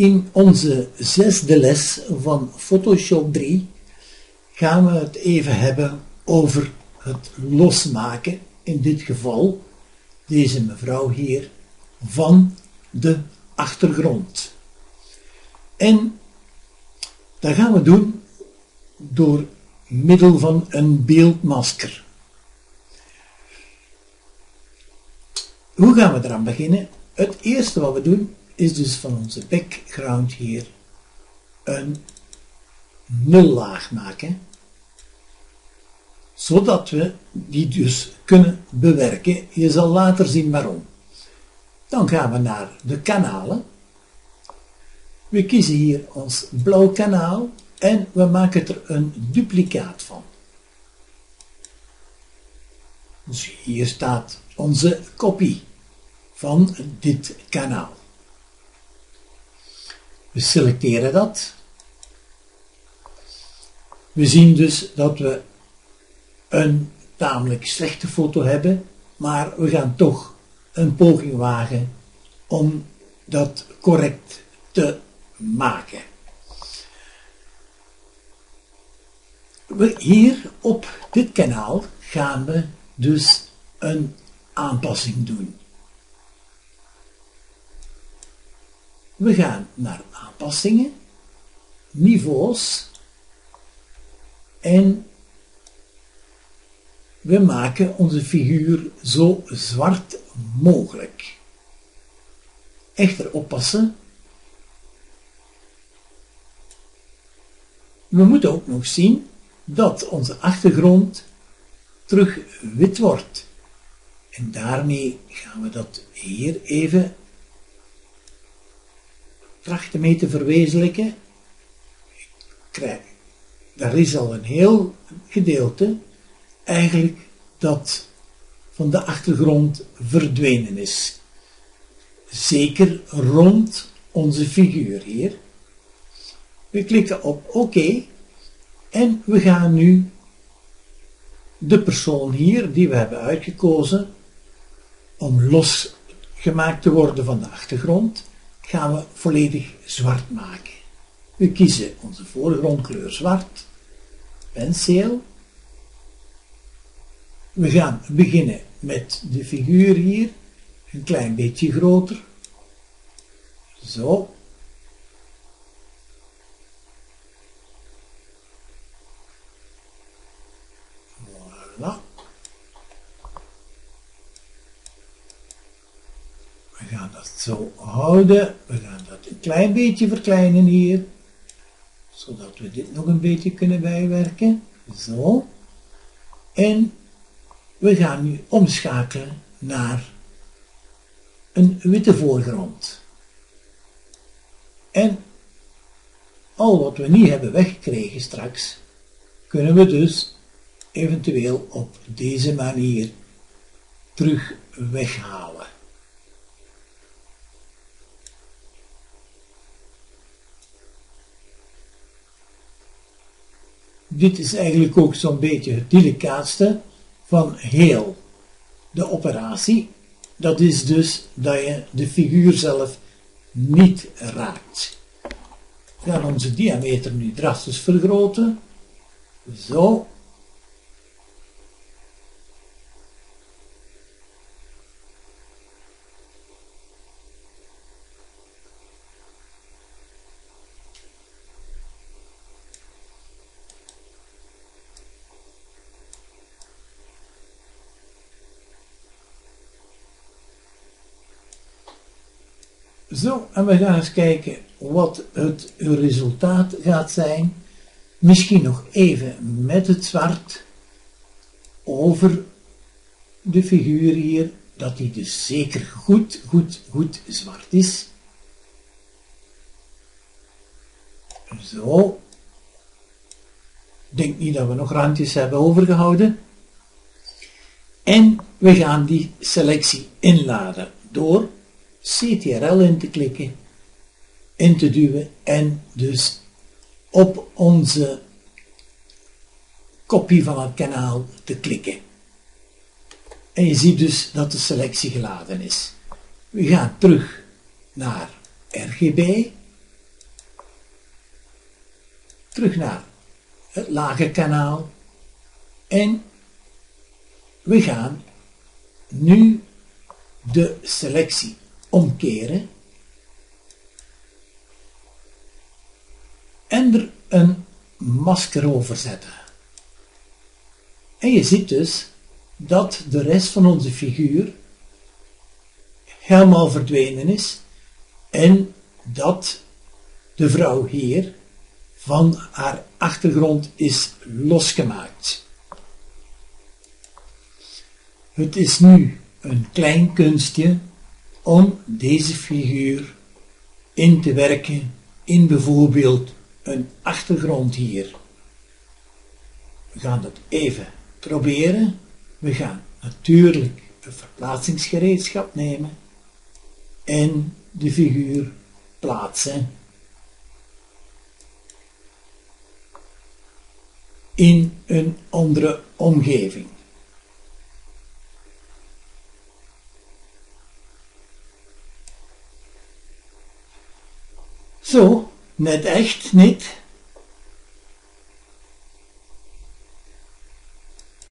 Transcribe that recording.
In onze zesde les van Photoshop 3 gaan we het even hebben over het losmaken, in dit geval deze mevrouw hier, van de achtergrond. En dat gaan we doen door middel van een beeldmasker. Hoe gaan we eraan beginnen? Het eerste wat we doen is dus van onze background hier een nullaag maken. Zodat we die dus kunnen bewerken. Je zal later zien waarom. Dan gaan we naar de kanalen. We kiezen hier ons blauw kanaal en we maken er een duplicaat van. Dus hier staat onze kopie van dit kanaal. We selecteren dat. We zien dus dat we een tamelijk slechte foto hebben, maar we gaan toch een poging wagen om dat correct te maken. Hier op dit kanaal gaan we dus een aanpassing doen. We gaan naar aanpassingen, niveaus en we maken onze figuur zo zwart mogelijk. Echter oppassen. We moeten ook nog zien dat onze achtergrond terug wit wordt. En daarmee gaan we dat hier even trachten mee te verwezenlijken. Daar is al een heel gedeelte eigenlijk dat van de achtergrond verdwenen is. Zeker rond onze figuur hier. We klikken op oké en we gaan nu de persoon hier die we hebben uitgekozen om losgemaakt te worden van de achtergrond gaan we volledig zwart maken. We kiezen onze voorgrondkleur zwart, penseel. We gaan beginnen met de figuur hier, een klein beetje groter. Zo. We gaan dat zo houden. We gaan dat een klein beetje verkleinen hier. Zodat we dit nog een beetje kunnen bijwerken. Zo. En we gaan nu omschakelen naar een witte voorgrond. En al wat we niet hebben weggekregen straks, kunnen we dus eventueel op deze manier terug weghalen. Dit is eigenlijk ook zo'n beetje het delicaatste van heel de operatie. Dat is dus dat je de figuur zelf niet raakt. We gaan onze diameter nu drastisch vergroten. Zo. Zo, en we gaan eens kijken wat het resultaat gaat zijn. Misschien nog even met het zwart over de figuur hier, dat die dus zeker goed, goed, goed zwart is. Zo. Denk niet dat we nog randjes hebben overgehouden. En we gaan die selectie inladen door CTRL in te klikken, in te duwen en dus op onze kopie van het kanaal te klikken. En je ziet dus dat de selectie geladen is. We gaan terug naar RGB terug naar het lage kanaal en we gaan nu de selectie omkeren en er een masker over zetten. En je ziet dus dat de rest van onze figuur helemaal verdwenen is en dat de vrouw hier van haar achtergrond is losgemaakt. Het is nu een klein kunstje om deze figuur in te werken in bijvoorbeeld een achtergrond hier. We gaan dat even proberen. We gaan natuurlijk een verplaatsingsgereedschap nemen en de figuur plaatsen in een andere omgeving. Zo, net echt niet.